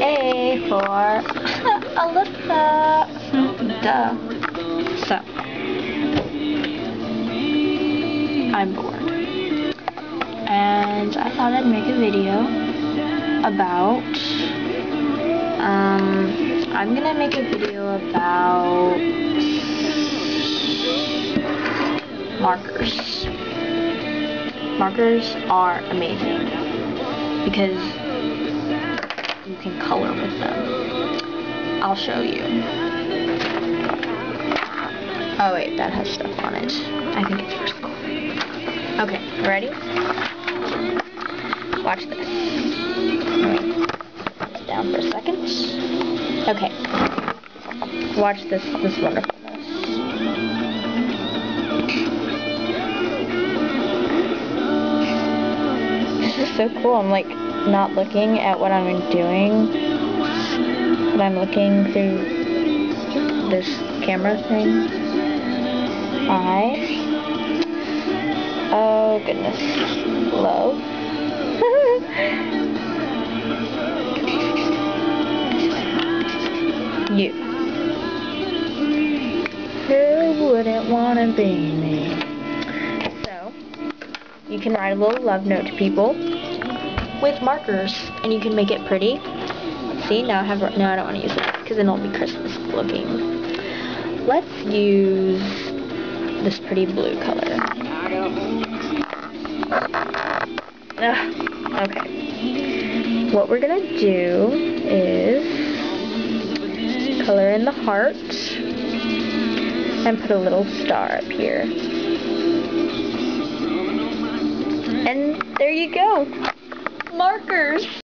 A for Alyssa. Duh. So, I'm bored. And I thought I'd make a video about, um, I'm gonna make a video about markers. Markers are amazing because you can color with them. I'll show you. Oh wait, that has stuff on it. I think it's school. Okay, ready? Watch this. This down for a second. Okay. Watch this, this wonderfulness. So cool. I'm like not looking at what I'm doing, but I'm looking through this camera thing. I. Oh goodness. Love. you. Who wouldn't want to be me? So, you can write a little love note to people with markers, and you can make it pretty. See, now I have, no, I don't want to use that, because then it'll be Christmas looking. Let's use this pretty blue color. Ugh, okay. What we're gonna do is color in the heart and put a little star up here. And there you go. Markers.